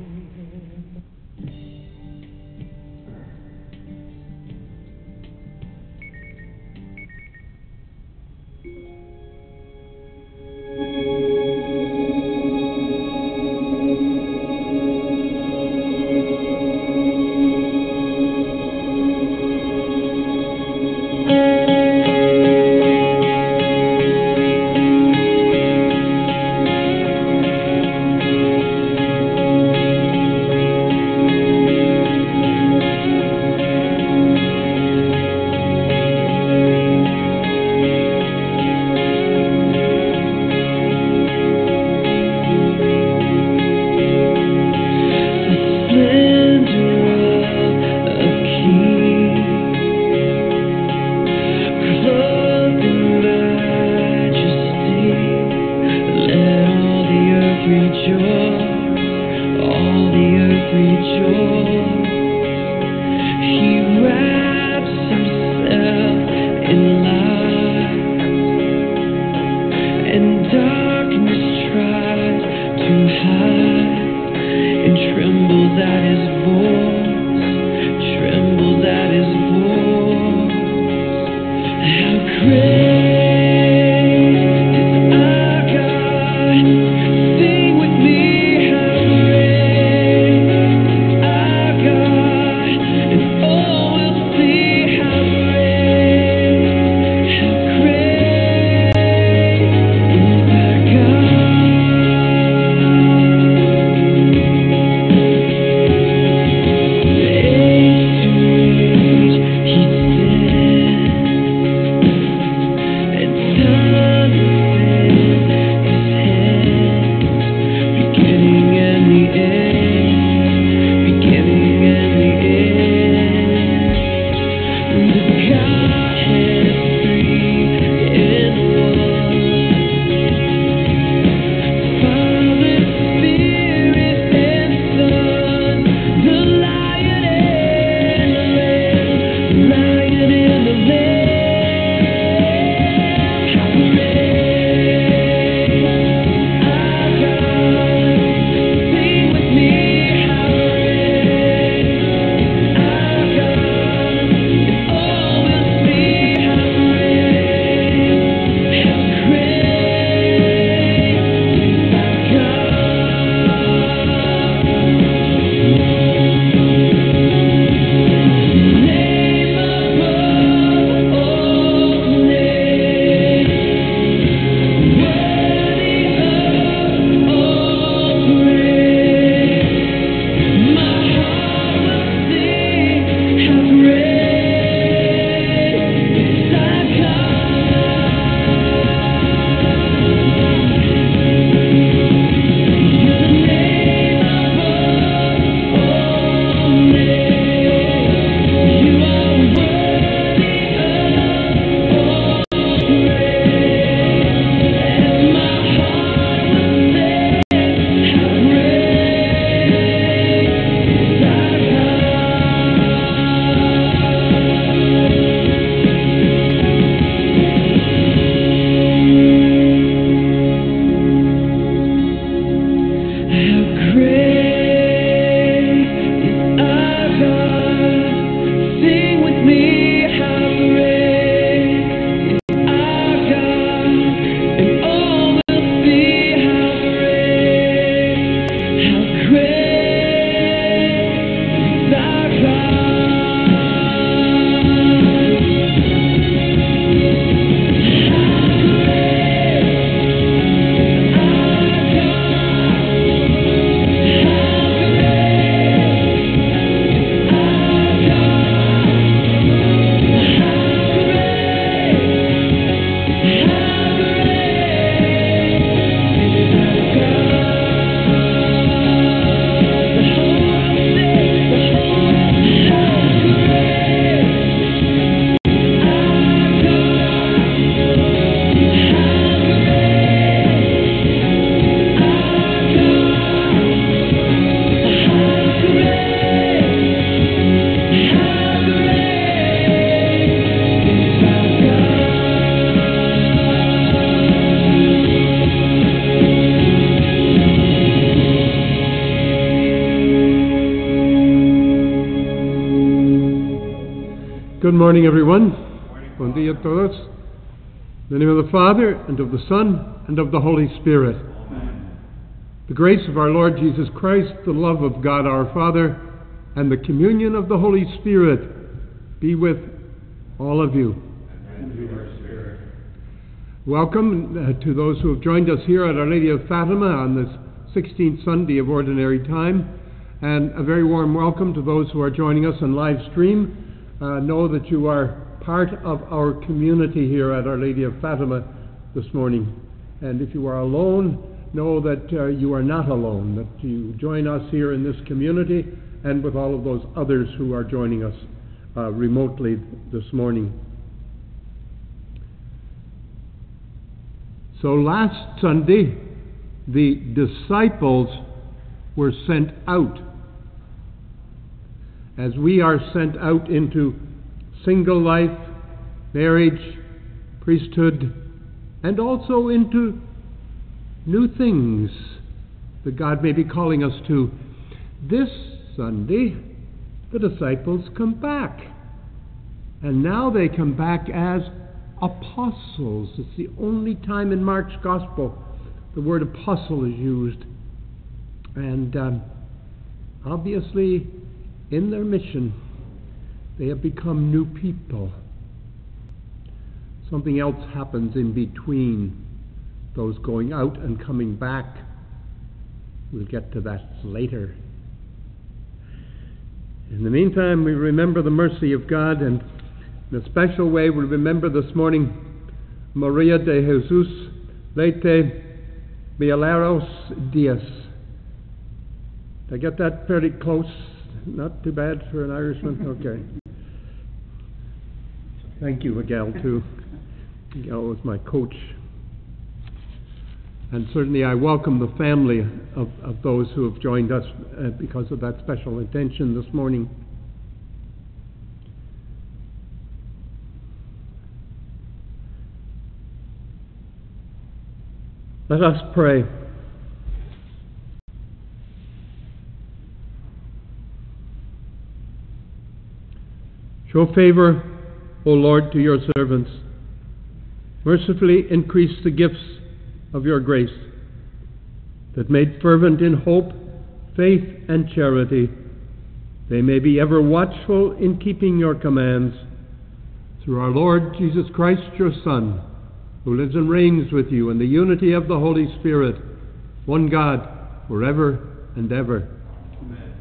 How Bom dia a todos. In the name of the Father, and of the Son, and of the Holy Spirit. The grace of our Lord Jesus Christ, the love of God our Father, and the communion of the Holy Spirit be with all of you. Welcome uh, to those who have joined us here at Our Lady of Fatima on this 16th Sunday of Ordinary Time, and a very warm welcome to those who are joining us on live stream. Uh, know that you are part of our community here at Our Lady of Fatima this morning. And if you are alone, know that uh, you are not alone, that you join us here in this community and with all of those others who are joining us uh, remotely this morning. So last Sunday, the disciples were sent out. As we are sent out into single life, marriage, priesthood, and also into new things that God may be calling us to. This Sunday, the disciples come back. And now they come back as apostles. It's the only time in Mark's gospel the word apostle is used. And um, obviously, in their mission, they have become new people. Something else happens in between those going out and coming back. We'll get to that later. In the meantime, we remember the mercy of God, and in a special way, we remember this morning Maria de Jesus Leite Villaros Diaz. Did I get that fairly close? Not too bad for an Irishman? Okay. Thank you, Miguel, too. Miguel was my coach. And certainly I welcome the family of, of those who have joined us uh, because of that special intention this morning. Let us pray. Show favor, O Lord, to your servants. Mercifully increase the gifts of your grace, that made fervent in hope, faith, and charity, they may be ever watchful in keeping your commands. Through our Lord Jesus Christ, your Son, who lives and reigns with you in the unity of the Holy Spirit, one God, forever and ever. Amen.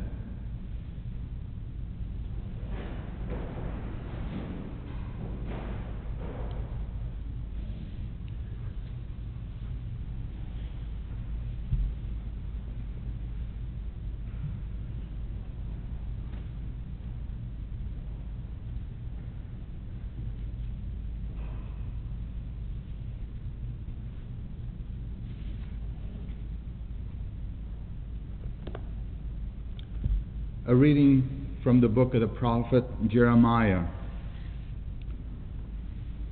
A reading from the book of the prophet Jeremiah.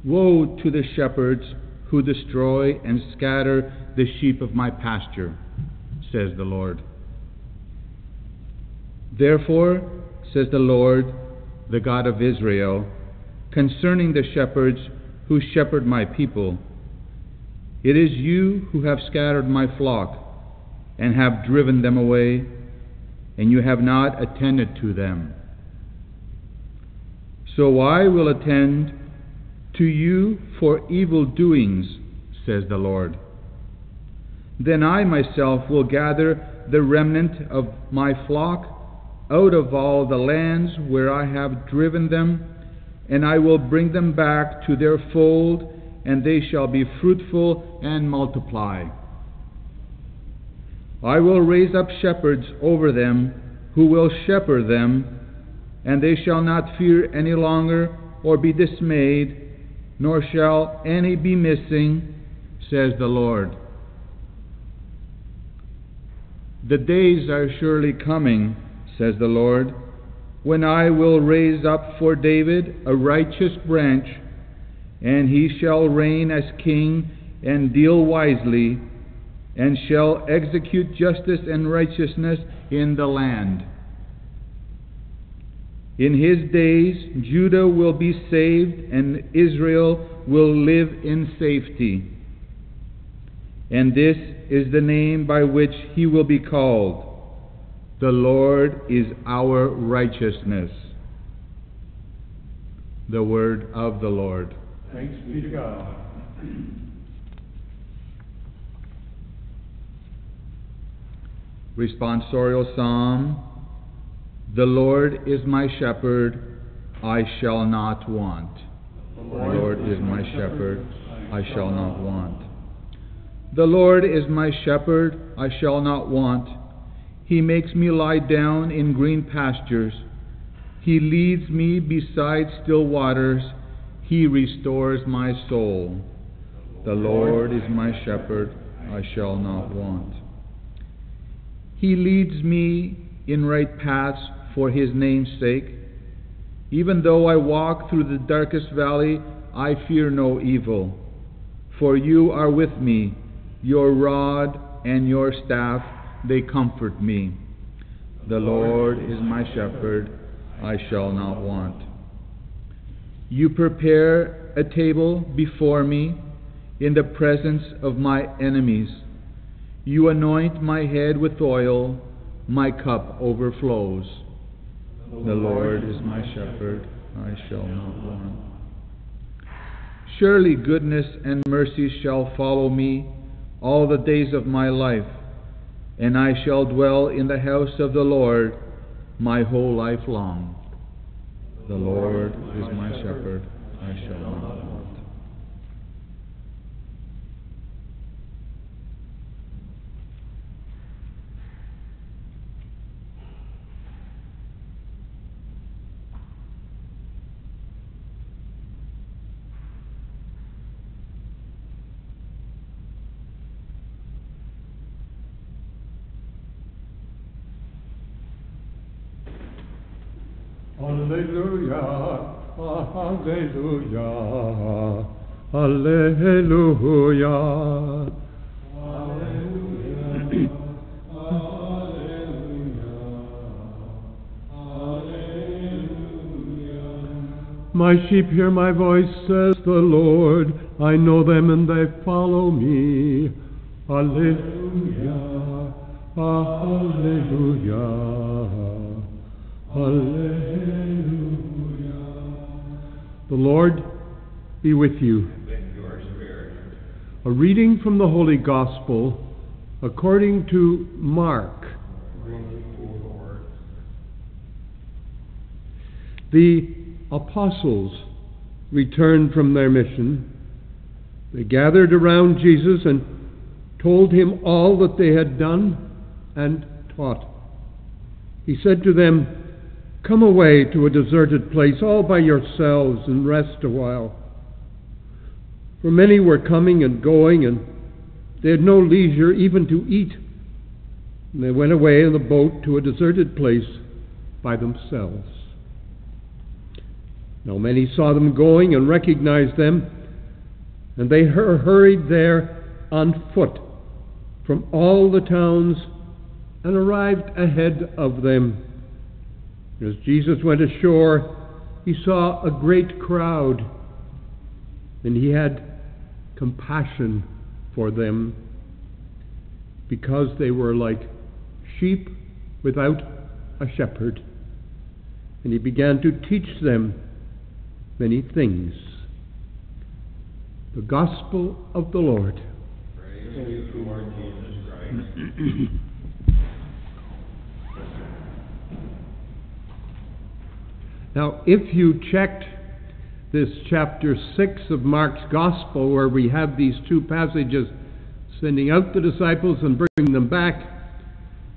Woe to the shepherds who destroy and scatter the sheep of my pasture, says the Lord. Therefore, says the Lord, the God of Israel, concerning the shepherds who shepherd my people, it is you who have scattered my flock and have driven them away and you have not attended to them. So I will attend to you for evil doings, says the Lord. Then I myself will gather the remnant of my flock out of all the lands where I have driven them, and I will bring them back to their fold, and they shall be fruitful and multiply. I will raise up shepherds over them who will shepherd them, and they shall not fear any longer or be dismayed, nor shall any be missing, says the Lord. The days are surely coming, says the Lord, when I will raise up for David a righteous branch, and he shall reign as king and deal wisely and shall execute justice and righteousness in the land. In his days, Judah will be saved and Israel will live in safety. And this is the name by which he will be called. The Lord is our righteousness. The word of the Lord. Thanks be to God. Responsorial Psalm The Lord is my shepherd, I shall not want. The Lord is my shepherd, I shall not want. The Lord is my shepherd, I shall not want. He makes me lie down in green pastures. He leads me beside still waters. He restores my soul. The Lord is my shepherd, I shall not want. He leads me in right paths for his name's sake. Even though I walk through the darkest valley, I fear no evil. For you are with me, your rod and your staff, they comfort me. The Lord is my shepherd, I shall not want. You prepare a table before me in the presence of my enemies. You anoint my head with oil, my cup overflows. The Lord is my shepherd, I shall not want. Surely goodness and mercy shall follow me all the days of my life, and I shall dwell in the house of the Lord my whole life long. The Lord is my shepherd, I shall not want. Hallelujah, hallelujah. My sheep hear my voice, says the Lord. I know them and they follow me. Hallelujah, hallelujah, hallelujah. The Lord be with you. A reading from the Holy Gospel according to Mark. The apostles returned from their mission. They gathered around Jesus and told him all that they had done and taught. He said to them, Come away to a deserted place all by yourselves and rest a while. For many were coming and going, and they had no leisure even to eat. And they went away in the boat to a deserted place by themselves. Now many saw them going and recognized them, and they hur- hurried there on foot from all the towns and arrived ahead of them. As Jesus went ashore, he saw a great crowd, and he had compassion for them because they were like sheep without a shepherd. And he began to teach them many things. The Gospel of the Lord. now, if you checked this chapter 6 of Mark's Gospel, where we have these two passages sending out the disciples and bringing them back,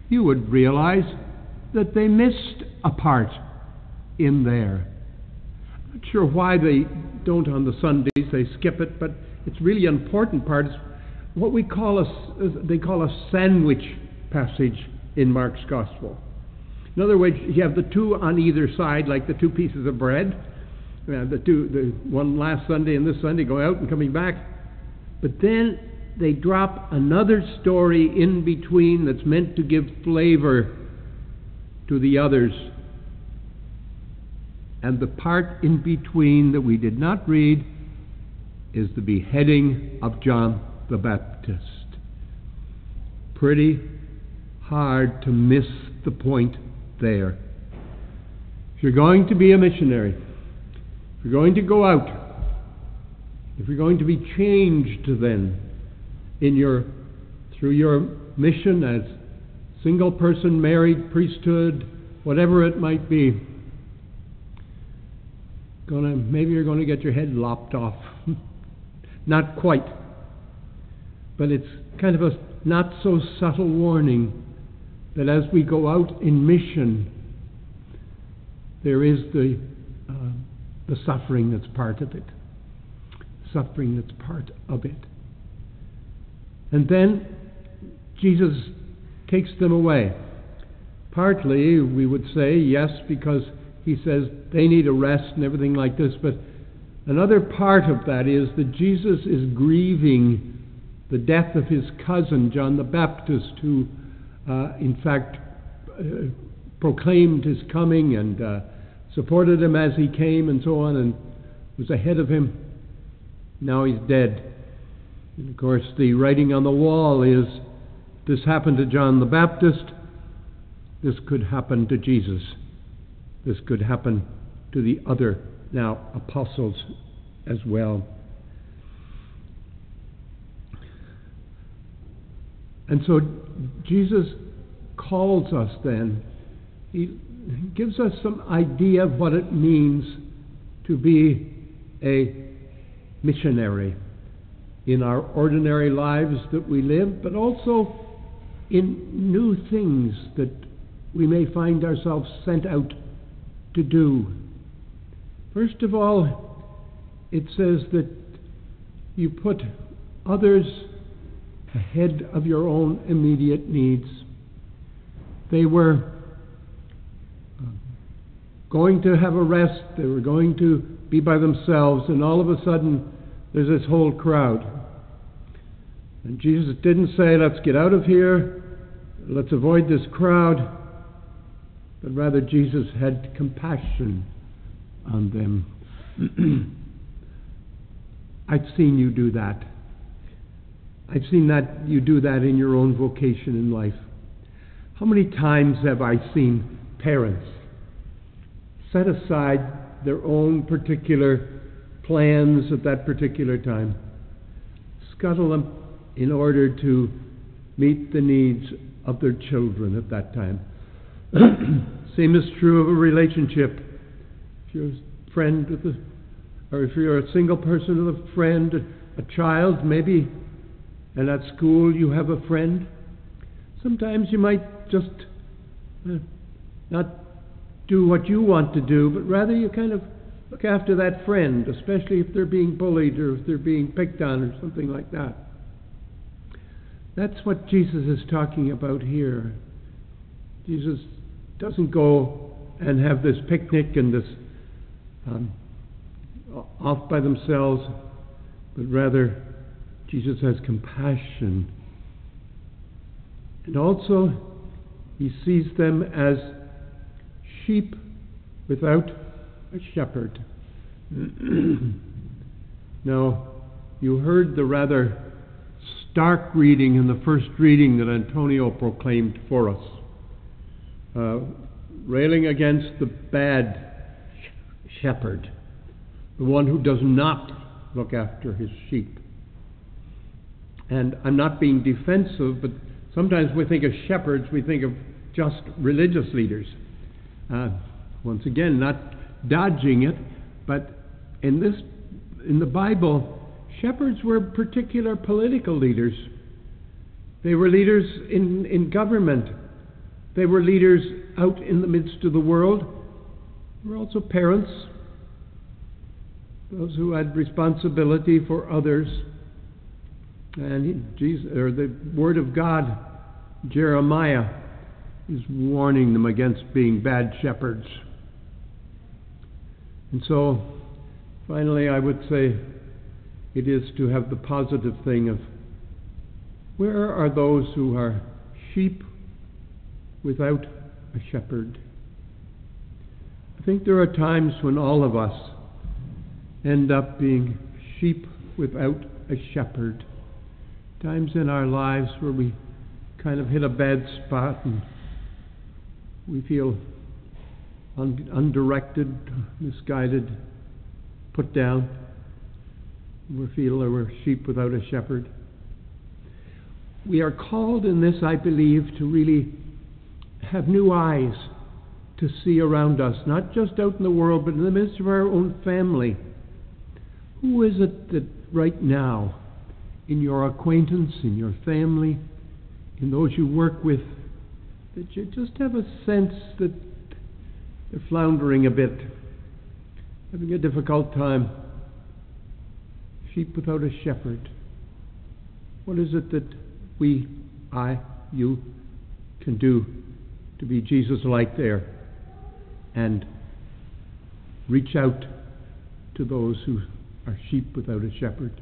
you would realize that they missed a part in there. I'm Not sure why they don't on the Sundays, they skip it, but it's really an important part. It's what we call a, they call a sandwich passage in Mark's Gospel. In other words, you have the two on either side, like the two pieces of bread. Uh, the two, the one last Sunday and this Sunday, going out and coming back. But then they drop another story in between that's meant to give flavor to the others. And the part in between that we did not read is the beheading of John the Baptist. Pretty hard to miss the point there. If you're going to be a missionary, if you're going to go out, if you're going to be changed then in your through your mission as single person, married, priesthood, whatever it might be, gonna maybe you're going to get your head lopped off. not quite. But it's kind of a not so subtle warning that as we go out in mission, there is the, uh, the suffering that's part of it. Suffering that's part of it. And then Jesus takes them away. Partly, we would say, yes, because he says they need a rest and everything like this, but another part of that is that Jesus is grieving the death of his cousin, John the Baptist, who, in fact, uh, proclaimed his coming and uh, supported him as he came and so on and was ahead of him. Now he's dead. And of course, the writing on the wall is this happened to John the Baptist, this could happen to Jesus, this could happen to the other now apostles as well. And so Jesus calls us then, he gives us some idea of what it means to be a missionary in our ordinary lives that we live, but also in new things that we may find ourselves sent out to do. First of all, it says that you put others ahead of your own immediate needs. They were um, going to have a rest, they were going to be by themselves, and all of a sudden there's this whole crowd. And Jesus didn't say, let's get out of here, let's avoid this crowd, but rather Jesus had compassion on them. I've seen you do that. I've seen that you do that in your own vocation in life. How many times have I seen parents set aside their own particular plans at that particular time, scuttle them in order to meet the needs of their children at that time? Same is true of a relationship. If you're a friend with a, or if you're a single person with a friend, a child, maybe, and at school you have a friend, sometimes you might just uh, not do what you want to do, but rather you kind of look after that friend, especially if they're being bullied or if they're being picked on or something like that. That's what Jesus is talking about here. Jesus doesn't go and have this picnic and this um, off by themselves, but rather Jesus has compassion. And also, he sees them as sheep without a shepherd. now, you heard the rather stark reading in the first reading that Antonio proclaimed for us, uh, railing against the bad shepherd, the one who does not look after his sheep. And I'm not being defensive, but sometimes we think of shepherds, we think of just religious leaders. Uh, once again, not dodging it, but in this, in the Bible, shepherds were particular political leaders. They were leaders in, in government. They were leaders out in the midst of the world. They were also parents, those who had responsibility for others. And Jesus, or the Word of God, Jeremiah, is warning them against being bad shepherds. And so, finally, I would say it is to have the positive thing of where are those who are sheep without a shepherd? I think there are times when all of us end up being sheep without a shepherd. Times in our lives where we kind of hit a bad spot and we feel un- undirected, misguided, put down. We feel that we're sheep without a shepherd. We are called in this, I believe, to really have new eyes to see around us, not just out in the world, but in the midst of our own family. Who is it that right now, in your acquaintance, in your family, in those you work with, that you just have a sense that they're floundering a bit, having a difficult time? Sheep without a shepherd. What is it that we, I, you, can do to be Jesus like there and reach out to those who are sheep without a shepherd?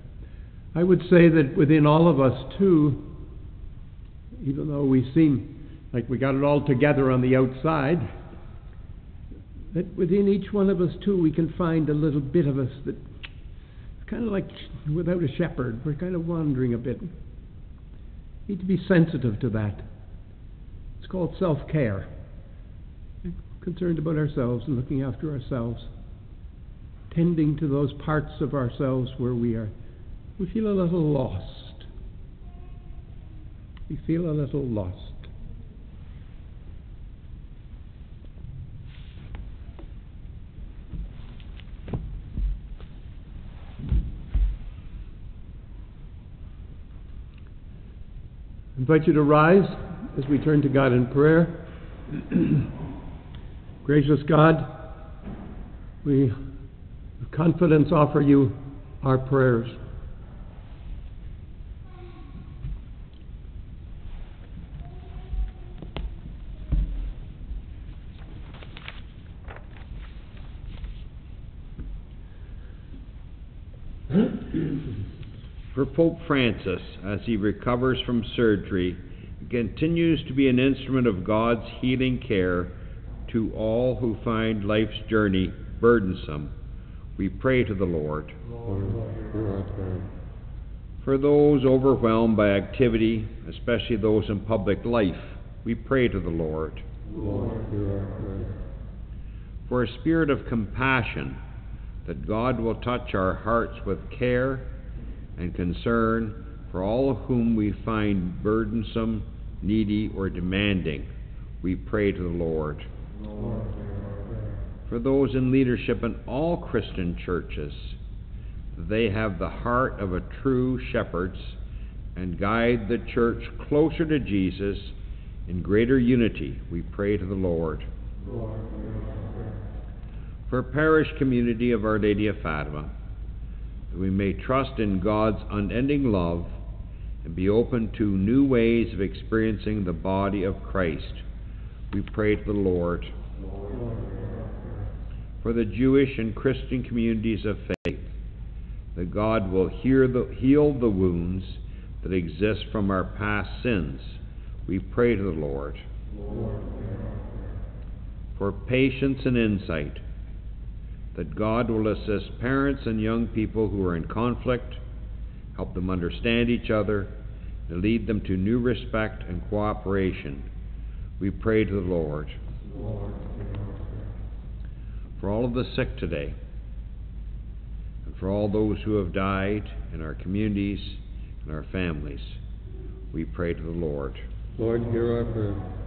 I would say that within all of us, too, even though we seem like we got it all together on the outside, that within each one of us, too, we can find a little bit of us that kind of like without a shepherd. We're kind of wandering a bit. Need to be sensitive to that. It's called self care. Concerned about ourselves and looking after ourselves. Tending to those parts of ourselves where we are we feel a little lost. We feel a little lost. I invite you to rise as we turn to God in prayer. Gracious God, we with confidence offer you our prayers. For Pope Francis, as he recovers from surgery, continues to be an instrument of God's healing care to all who find life's journey burdensome, we pray to the Lord. For those overwhelmed by activity, especially those in public life, we pray to the Lord. For a spirit of compassion, that God will touch our hearts with care and concern for all whom we find burdensome, needy, or demanding, we pray to the Lord. For those in leadership in all Christian churches, they have the heart of a true shepherd's and guide the church closer to Jesus in greater unity, we pray to the Lord. For parish community of Our Lady of Fatima, we may trust in God's unending love and be open to new ways of experiencing the body of Christ. We pray to the Lord. For the Jewish and Christian communities of faith, that God will the, heal the wounds that exist from our past sins. We pray to the Lord. For patience and insight, that God will assist parents and young people who are in conflict, help them understand each other, and lead them to new respect and cooperation. We pray to the Lord. For all of the sick today, and for all those who have died in our communities and our families, we pray to the Lord. Lord, hear our prayer.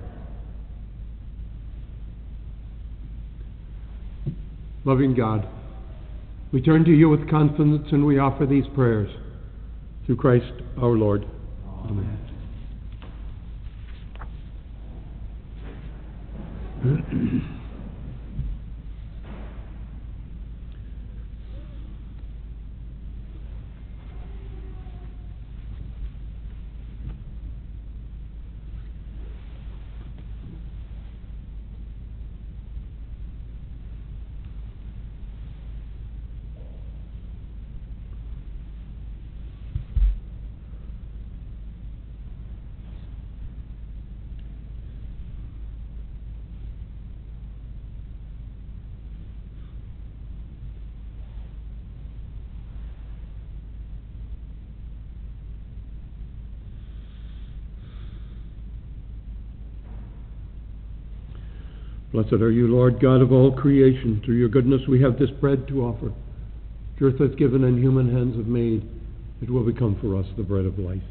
Loving God, we turn to you with confidence and we offer these prayers through Christ our Lord. Amen. Amen. Blessed are you, Lord God of all creation. Through your goodness we have this bread to offer. Earth hath given and human hands have made. It will become for us the bread of life.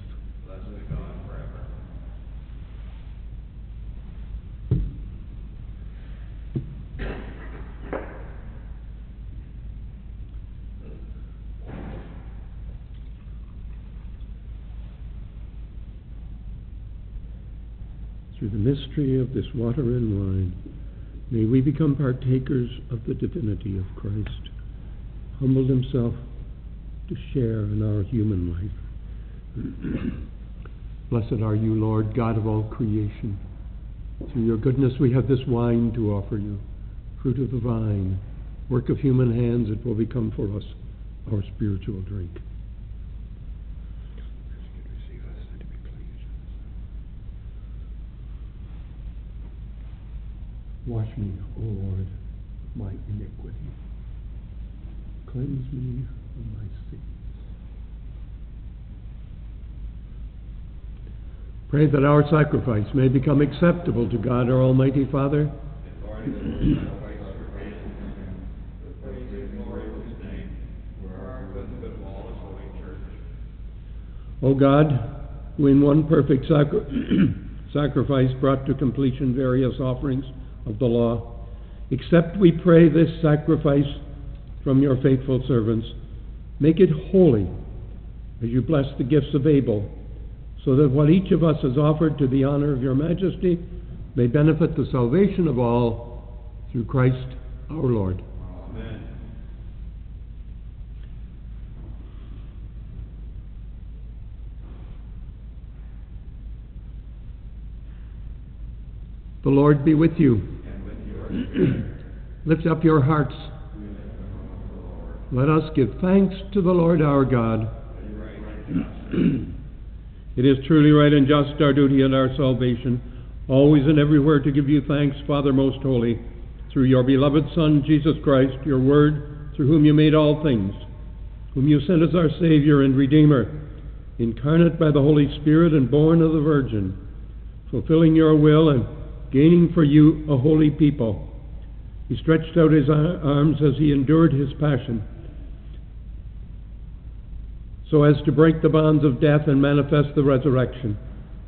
Through the mystery of this water and wine, may we become partakers of the divinity of Christ, humbled himself to share in our human life. Blessed are you, Lord, God of all creation. Through your goodness we have this wine to offer you, fruit of the vine, work of human hands, it will become for us our spiritual drink. Wash me, O Lord, my iniquity. Cleanse me from my sins. Pray that our sacrifice may become acceptable to God, our Almighty Father. O God, who in one perfect sacri- sacrifice brought to completion various offerings of the law, accept, we pray, this sacrifice from your faithful servants. Make it holy as you bless the gifts of Abel, so that what each of us has offered to the honor of your majesty may benefit the salvation of all through Christ our Lord. Amen. The Lord be with you. Lift up your hearts. Let us give thanks to the Lord our God. it is truly right and just our duty and our salvation, always and everywhere to give you thanks, Father most holy, through your beloved Son, Jesus Christ, your Word, through whom you made all things, whom you sent as our Savior and Redeemer, incarnate by the Holy Spirit and born of the Virgin, fulfilling your will and gaining for you a holy people. He stretched out his arms as he endured his passion, so as to break the bonds of death and manifest the resurrection.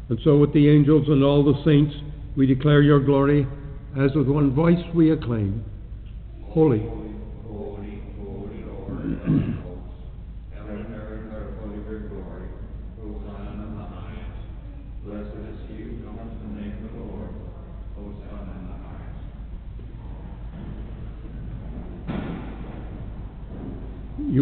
And so, with the angels and all the saints, we declare your glory, as with one voice we acclaim Holy. Holy, holy Lord, God of hosts, heaven and earth are full of your glory. Hosanna in the highest. Blessed is he who comes in the name of the Lord. Hosanna in the highest. You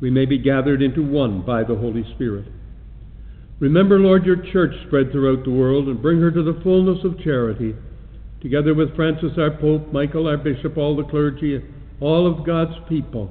we may be gathered into one by the Holy Spirit. Remember, Lord, your church spread throughout the world and bring her to the fullness of charity, together with Francis our Pope, Michael our Bishop, all the clergy, all of God's people.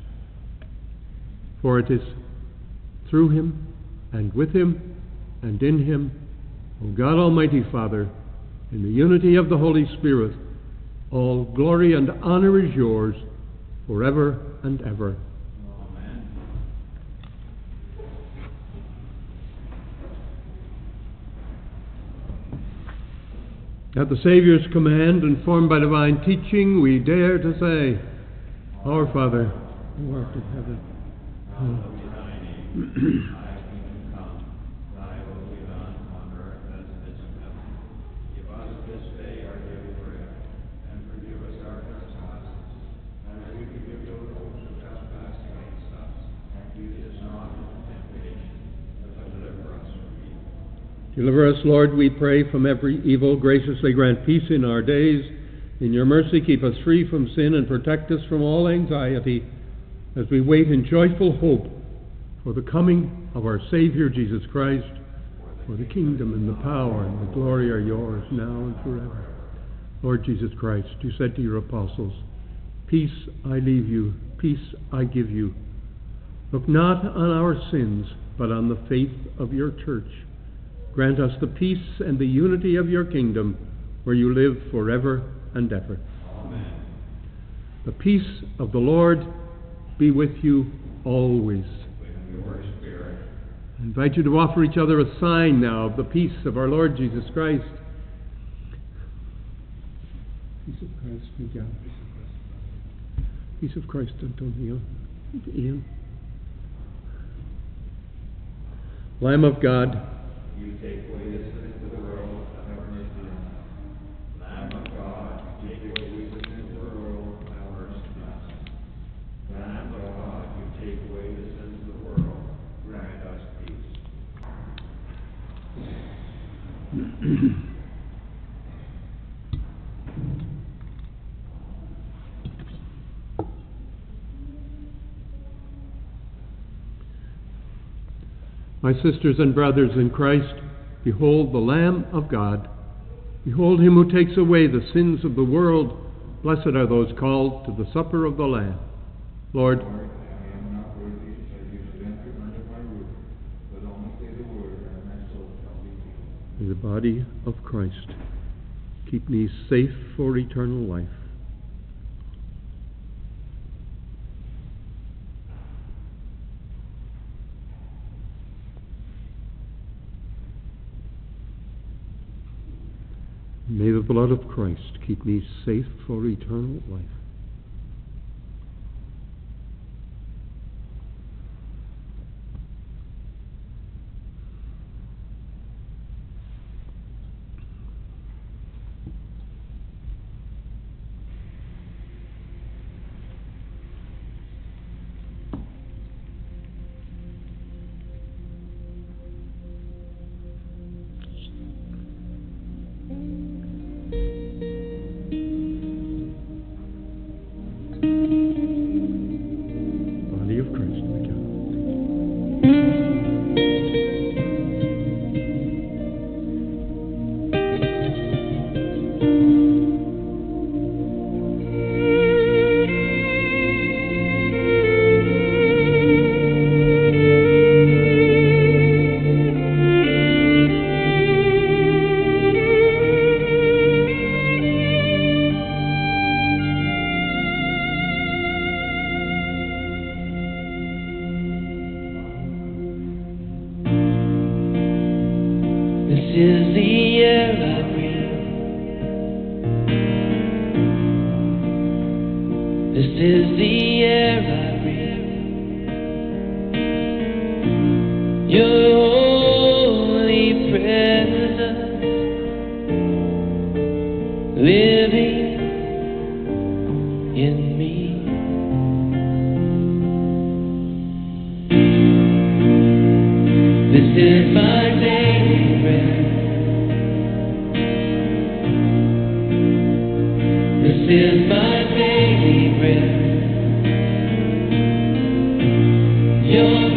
For it is through him, and with him, and in him, O God Almighty Father, in the unity of the Holy Spirit, all glory and honor is yours forever and ever. Amen. At the Saviour's command, informed by divine teaching, we dare to say, Our Father, who art in heaven, deliver us Lord, we pray, from every evil. Graciously grant peace in our days. In your mercy, keep us free from sin and protect us from all anxiety as we wait in joyful hope for the coming of our Savior Jesus Christ. For the kingdom and the power and the glory are yours now and forever. Lord Jesus Christ, you said to your apostles, Peace I leave you, peace I give you. Look not on our sins, but on the faith of your church. Grant us the peace and the unity of your kingdom, where you live forever and ever. Amen. The peace of the Lord be with you always. With your spirit. I invite you to offer each other a sign now of the peace of our Lord Jesus Christ. Peace of Christ, Miguel. Peace of Christ, Antonio. Ian. Lamb of God, You take away the sins of the world, have mercy on us. Lamb of God, you take away the sins of the world, have mercy on us. Lamb of God, you take away the sins of the world, grant us peace. My sisters and brothers in Christ, behold the Lamb of God. Behold him who takes away the sins of the world. Blessed are those called to the supper of the Lamb. Lord, Lord, I am not worthy that you should enter under my roof, but only say the word, and my soul shall be healed. in the body of Christ, keep me safe for eternal life. May the blood of Christ keep me safe for eternal life.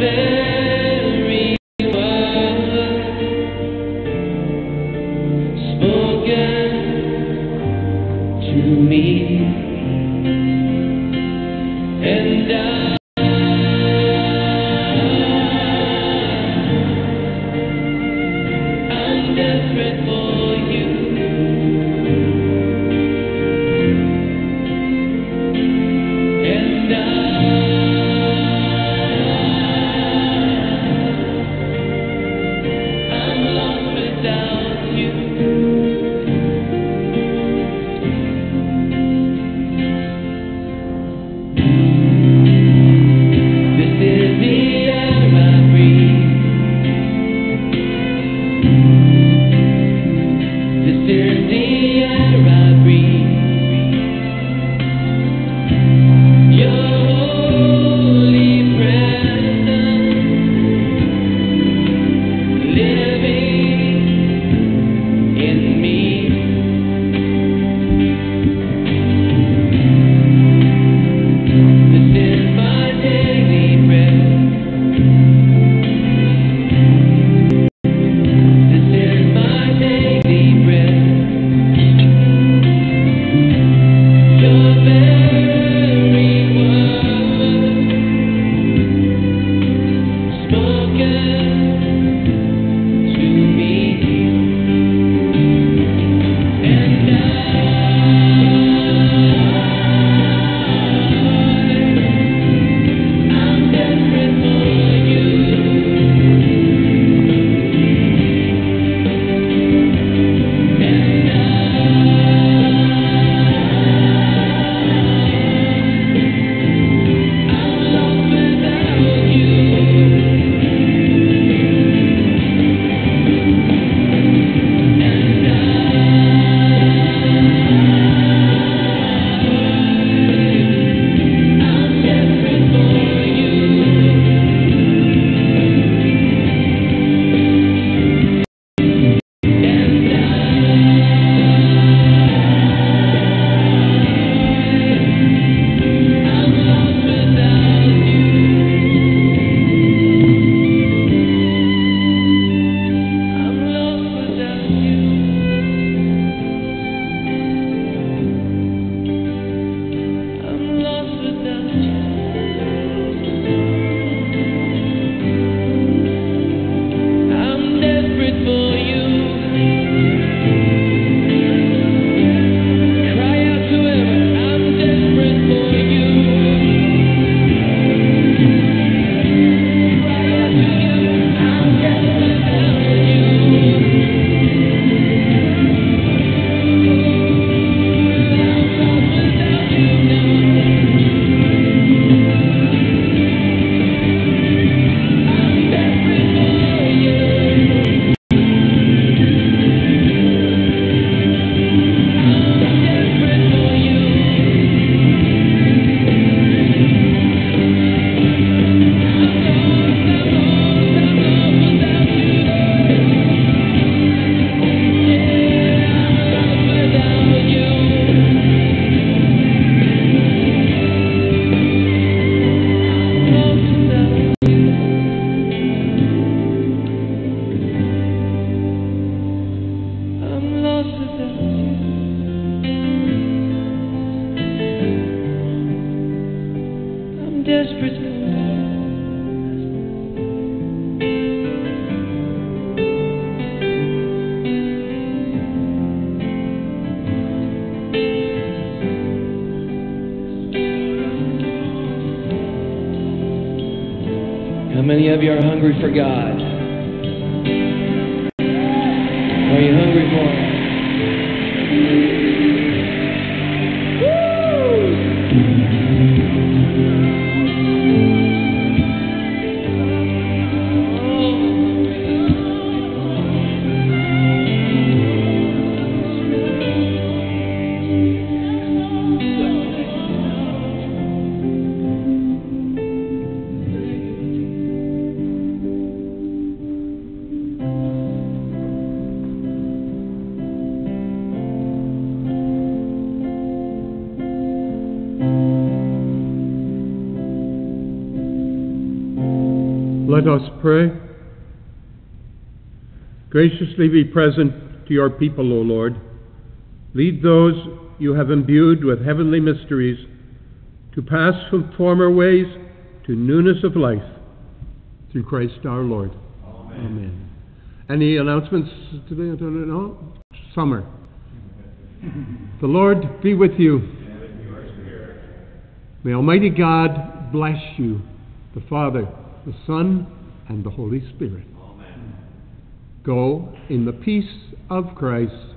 Your Let us pray. Graciously be present to your people, O Lord. Lead those you have imbued with heavenly mysteries to pass from former ways to newness of life. Through Christ our Lord. Amen. Any announcements today? No? Summer. The Lord be with you. May Almighty God bless you, the Father, the Son, and the Holy Spirit. Go in the peace of Christ.